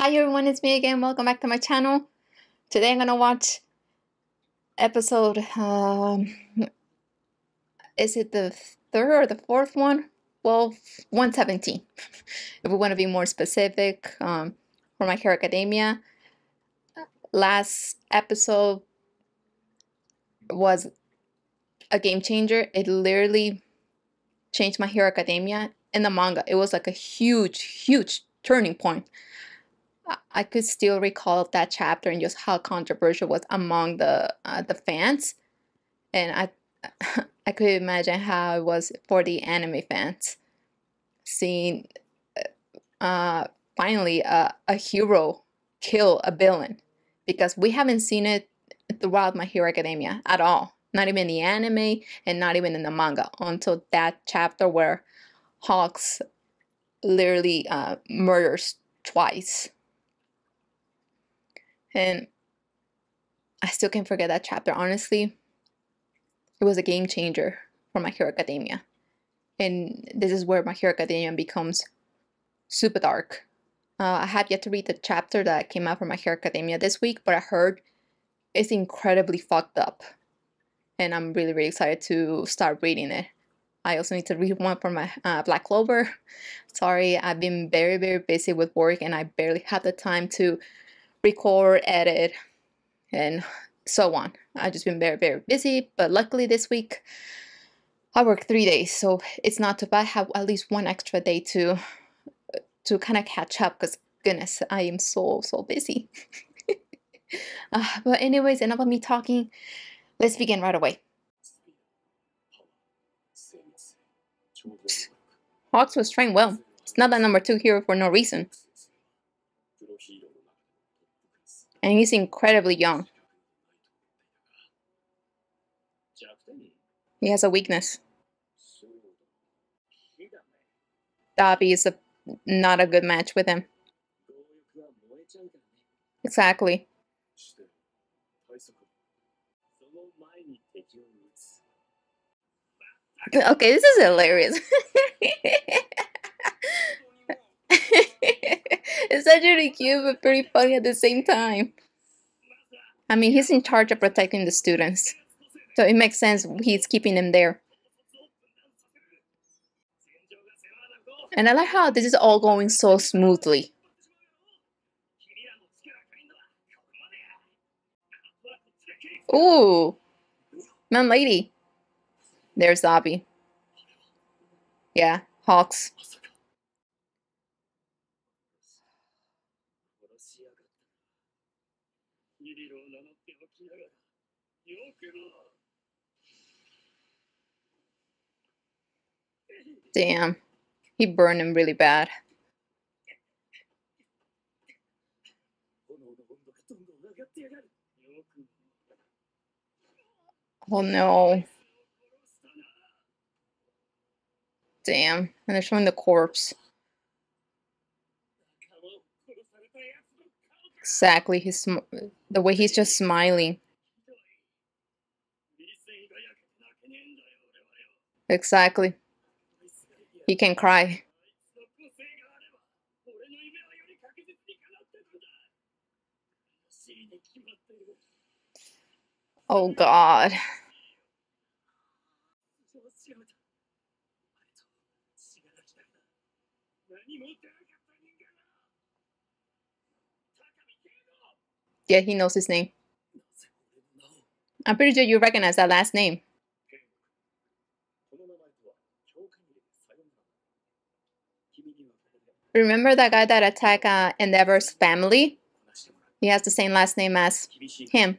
Hi everyone, it's me again. Welcome back to my channel. Today I'm gonna watch episode. Um, is it the third or the fourth one? Well, 117. if we want to be more specific, um, for My Hero Academia. Last episode was a game changer. It literally changed My Hero Academia in the manga. It was like a huge, huge turning point. I could still recall that chapter and just how controversial was among the uh, the fans, and I I could imagine how it was for the anime fans, seeing uh, finally uh, a hero kill a villain, because we haven't seen it throughout My Hero Academia at all. Not even in the anime and not even in the manga until that chapter where Hawks literally uh, murders twice and I still can't forget that chapter. Honestly, it was a game changer for My Hero Academia. And this is where My Hero Academia becomes super dark. Uh, I have yet to read the chapter that came out from My Hero Academia this week, but I heard it's incredibly fucked up. And I'm really, really excited to start reading it. I also need to read one for my uh, Black Clover. Sorry, I've been very, very busy with work and I barely have the time to record, edit, and so on. I've just been very, very busy, but luckily this week I work three days, so it's not too bad. I have at least one extra day to to kind of catch up because goodness, I am so, so busy. uh, but anyways, enough of me talking. Let's begin right away. Hawks was trained well. It's not that number two hero for no reason. And he's incredibly young. He has a weakness. Dabi is a, not a good match with him. Exactly. Okay, this is hilarious. it's actually cute but pretty funny at the same time. I mean, he's in charge of protecting the students. So it makes sense he's keeping them there. And I like how this is all going so smoothly. Ooh, Mount Lady. There's Dabi. Yeah, Hawks. Damn. He burned him really bad. Oh no. Damn. And they're showing the corpse. Exactly. He's the way he's just smiling. Exactly. He can cry. Oh God. Yeah, he knows his name. I'm pretty sure you recognize that last name. Remember that guy that attacked uh, Endeavor's family? He has the same last name as him.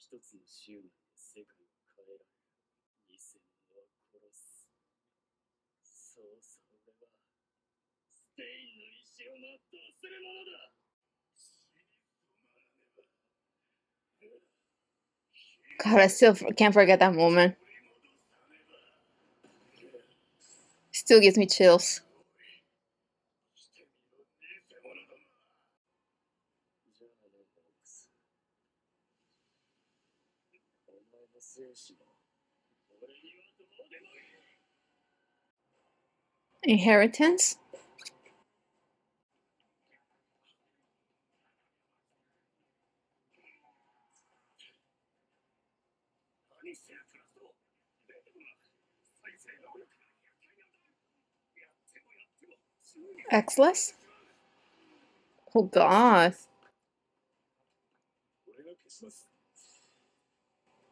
一つのシウマで世界を変えられる偽物は殺すそうさ俺はスペインの意志を全うするものだ God, I still can't forget that moment. Still gives me chills. inheritance. Xless. Oh god.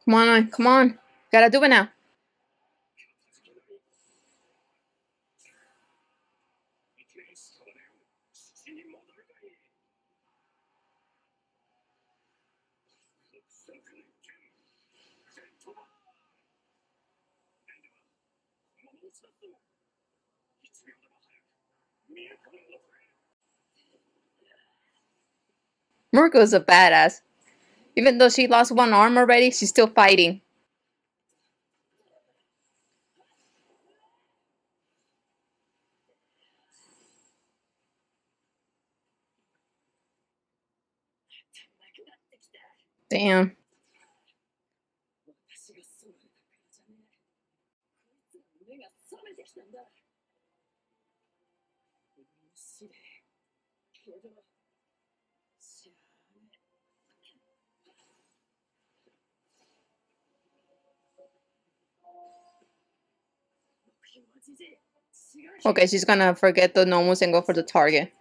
Come on, come on. Gotta do it now. Mirko's a badass. Even though she lost one arm already, she's still fighting. Damn. Okay, she's gonna forget the Nomus and go for the target.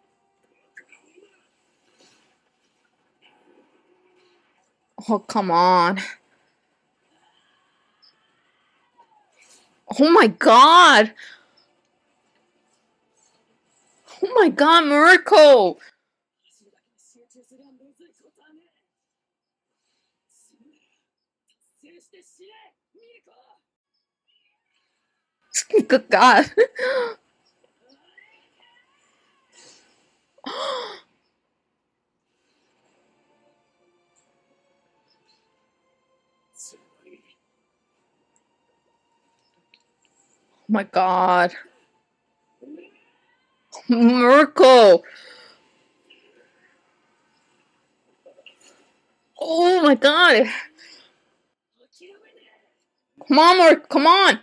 Oh, come on. Oh my god! Oh my god, Mirko! Good God. Oh my god. Mirko. Oh my god. Come on, Mark. Come on.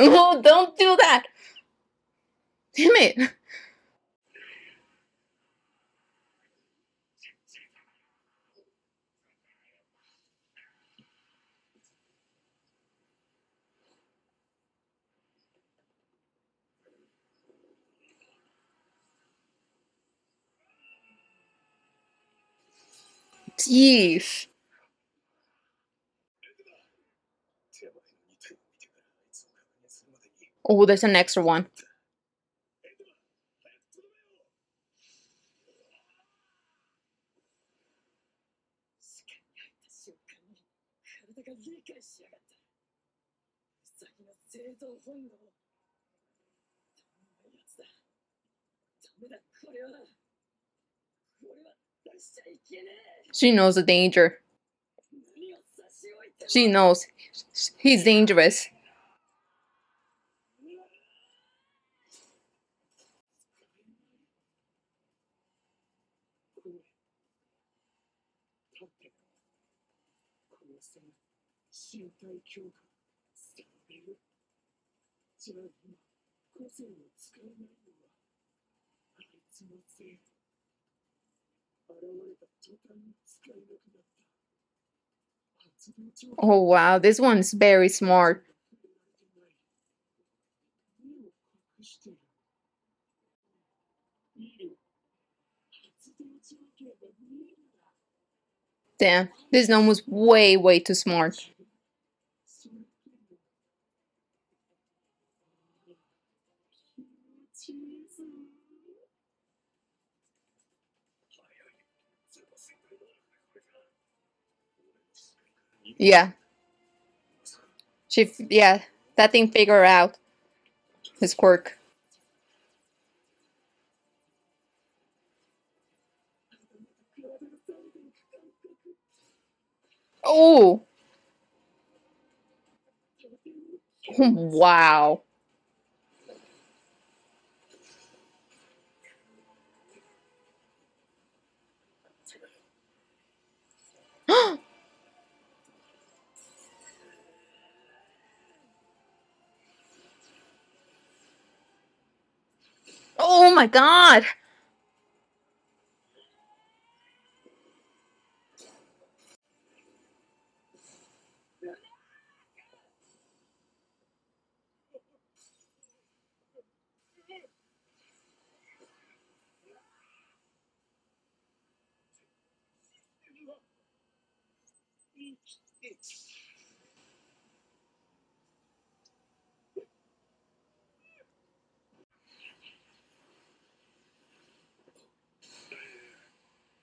No, don't do that. Damn it. Jeez. Oh, there's an extra one. She knows the danger. She knows he's dangerous. Closing what's going on. I like to not wow, this one's very smart. Damn, this one was way, way too smart. Yeah. She, yeah, that thing figure out his quirk. Oh. Wow. my God.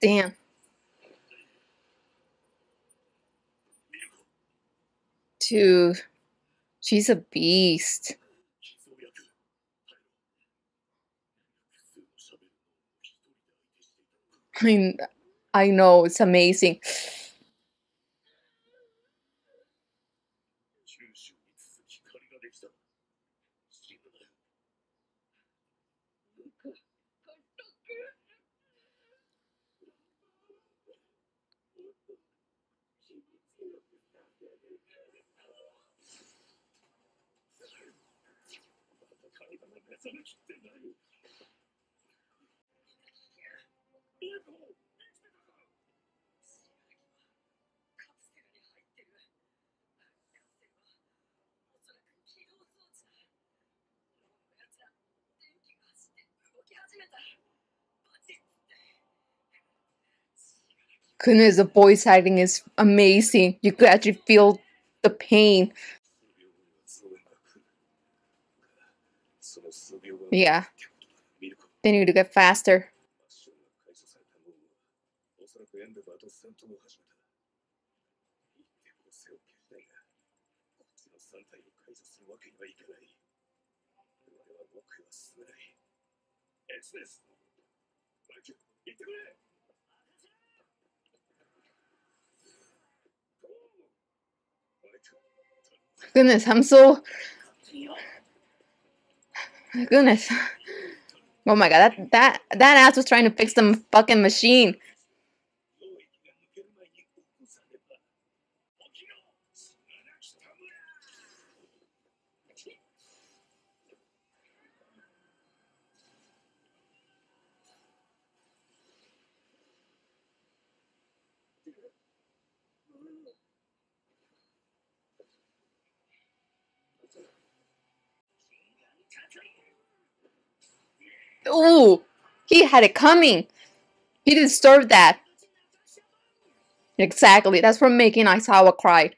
Damn. Dude, she's a beast. I, mean, I know, it's amazing. Goodness, the voice acting is amazing. You could actually feel the pain. Yeah. They need to get faster. Goodness, I'm so goodness. Oh my god, that that that ass was trying to fix the fucking machine. Ooh, he had it coming. He deserved that. Exactly, that's for making Aizawa cry.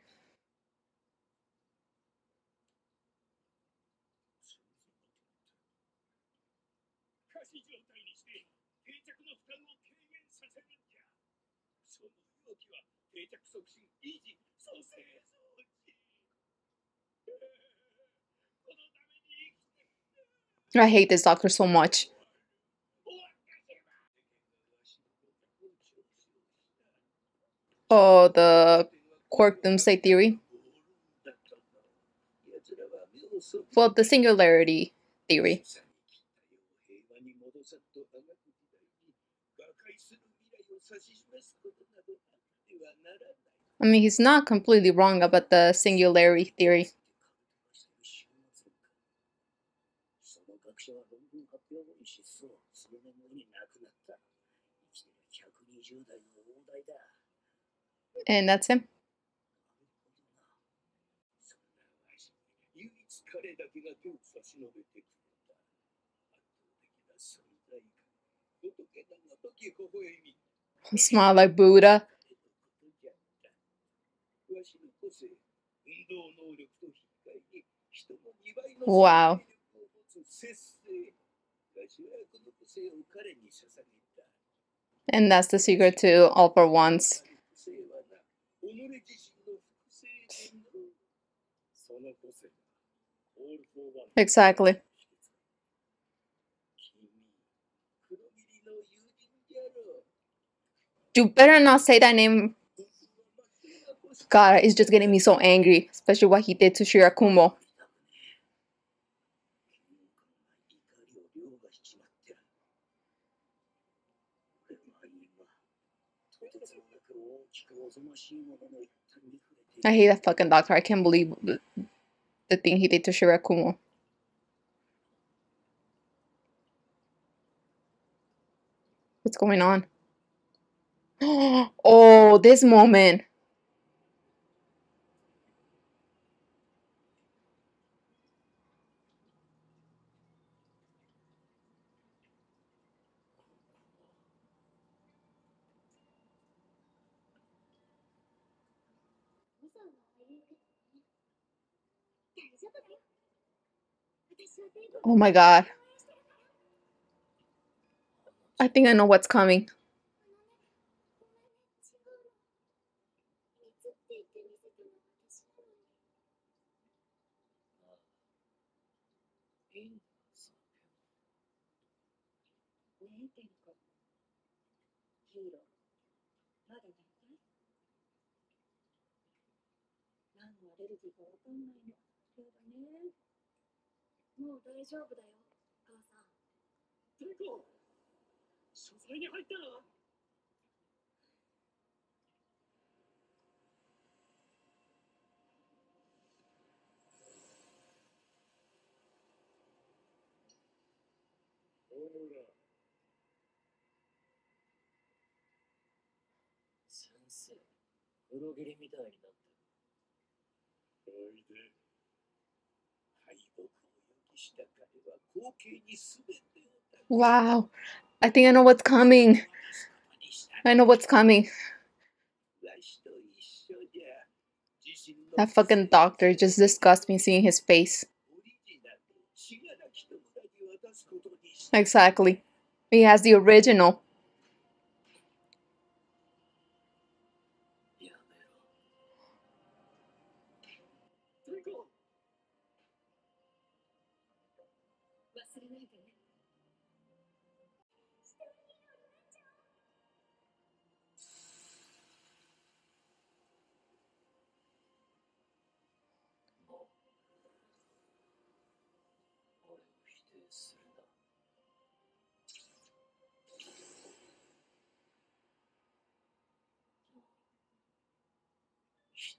I hate this doctor so much. Oh, the quirk doomsday theory Well, the singularity theory. I mean, he's not completely wrong about the singularity theory. And that's him. Smile like Buddha. Wow. And that's the secret to all for once. Exactly. You better not say that name. God, it's just getting me so angry, especially what he did to Shirakumo. I る hate that fucking doctor. I can't believe the, the thing he did to Shirakumo. What's going on? Oh, this moment. Oh my god. I think I know what's coming. もう大丈夫だよ、母さん。テコ書斎に入ったら大村先生。黒霧みたいになってる。おいで Wow. I think I know what's coming. I know what's coming. That fucking doctor just disgusts me seeing his face. Exactly. He has the original.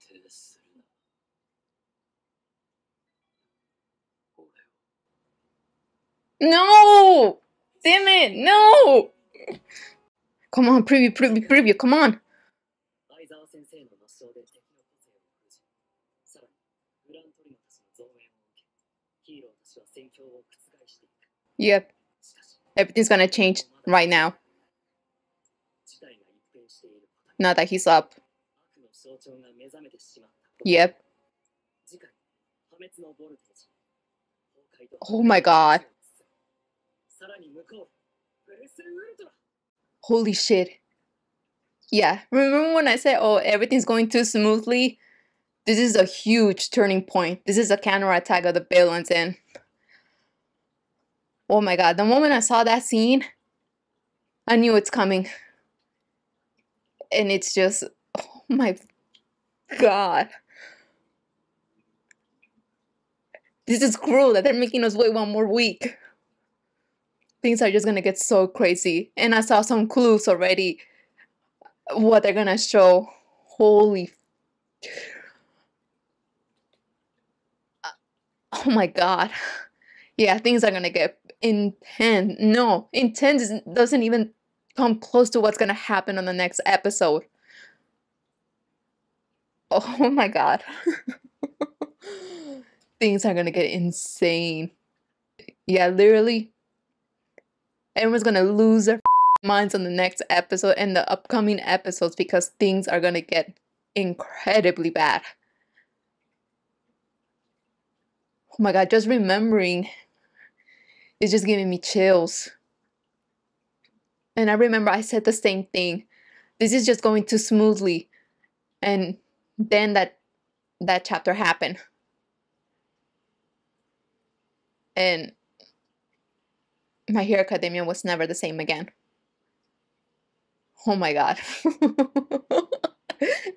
否定するな。俺を No! Damn it! No! Come on, preview, preview, preview, come on. 相沢先生の抹消で敵の個性を封じ、さらにグラントリノたちの増援を受け、ヒーローたちは戦況を覆していく。 Yep, しかし、 everything's gonna change right now. 事態が一変していることに Now that he's up. Yep. Oh my god. Holy shit. Yeah, remember when I said, oh, everything's going too smoothly? This is a huge turning point. This is a counterattack of the balance, and oh my god, the moment I saw that scene, I knew it's coming. And it's just, oh my god. This is cruel that they're making us wait one more week. Things are just gonna get so crazy. And I saw some clues already what they're gonna show. Holy. Uh, oh my god. Yeah, things are gonna get intense. No, intense doesn't even come close to what's gonna happen on the next episode. Oh my god. things are gonna get insane. Yeah, literally. Everyone's gonna lose their minds on the next episode and the upcoming episodes because things are gonna get incredibly bad. Oh my god, just remembering is just giving me chills. And I remember I said the same thing. This is just going too smoothly. And then that that chapter happened. and My Hero Academia was never the same again. Oh my god.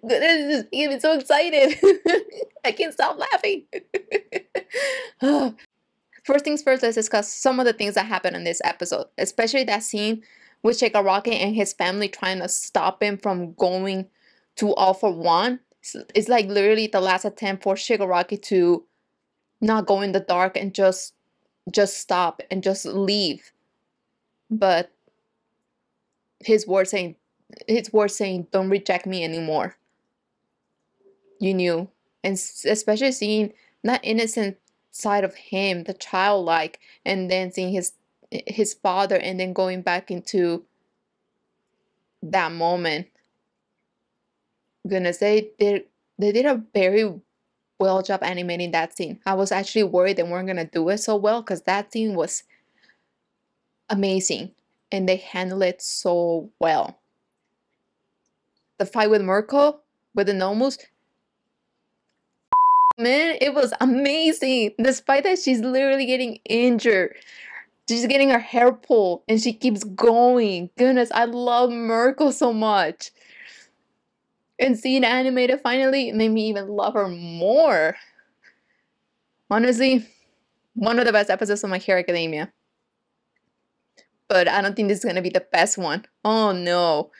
Goodness, making me so excited. I can't stop laughing. first things first, let's discuss some of the things that happened in this episode, especially that scene with Shigaraki and his family trying to stop him from going to All for One. It's, like literally the last attempt for Shigaraki to not go in the dark and just just stop and just leave. But his words saying his words saying don't reject me anymore. You knew. And especially seeing that innocent side of him, the childlike, and then seeing his his father and then going back into that moment. Goodness, they did they did a very well job animating that scene. I was actually worried they weren't gonna do it so well because that scene was amazing and they handled it so well. The fight with Mirko with the Nomus, man, it was amazing. Despite that, she's literally getting injured. She's getting her hair pulled and she keeps going. Goodness, I love Mirko so much. And seeing animated finally made me even love her more. Honestly, one of the best episodes of My Hero Academia. But I don't think this is gonna be the best one. Oh no.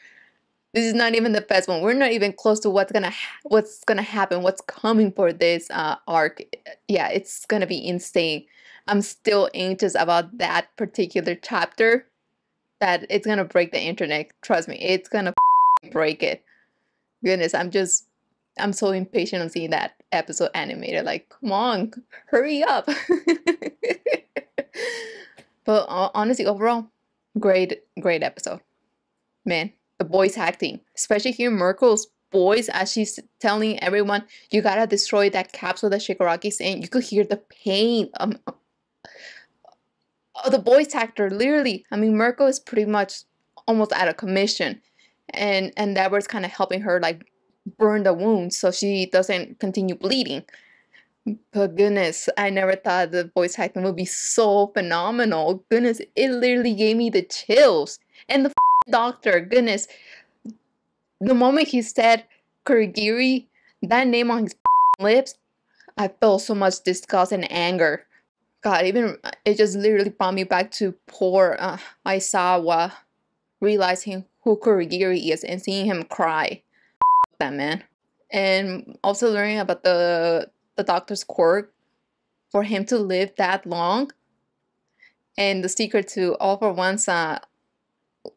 This is not even the best one. We're not even close to what's gonna what's gonna happen, what's coming for this uh, arc. Yeah, it's gonna be insane. I'm still anxious about that particular chapter. That it's gonna break the internet. Trust me, it's gonna break it. Goodness, I'm just I'm so impatient on seeing that episode animated. Like, come on, hurry up. but uh, honestly, overall, great, great episode. Man, the voice acting, especially here, Mirko's voice as she's telling everyone, "You gotta destroy that capsule that Shigaraki's in." You could hear the pain. Um, of the voice actor, literally. I mean, Merkel is pretty much almost out of commission, and and that was kind of helping her like burn the wound so she doesn't continue bleeding. But goodness, I never thought the voice acting would be so phenomenal. Goodness, it literally gave me the chills. And the doctor, goodness, the moment he said Kurogiri, that name on his lips, I felt so much disgust and anger. God, even it just literally brought me back to poor uh, Aizawa, realizing who Kurogiri is and seeing him cry. That man, and also learning about the the doctor's quirk for him to live that long, and the secret to all for one's uh,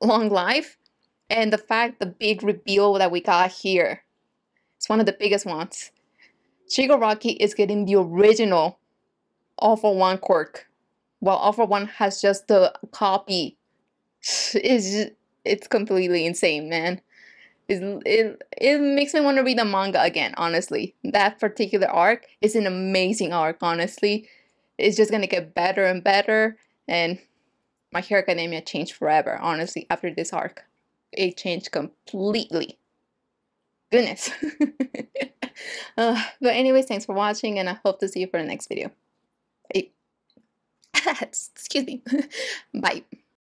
long life, and the fact the big reveal that we got here. It's one of the biggest ones. Shigaraki is getting the original All for One quirk, while All for One has just the copy. It's it's completely insane, man. It's, it it makes me want to read the manga again. Honestly, that particular arc is an amazing arc. Honestly, it's just gonna get better and better. And My Hero Academia changed forever. Honestly, after this arc, it changed completely. Goodness. Uh, but anyways, thanks for watching, and I hope to see you for the next video. Excuse me. Bye.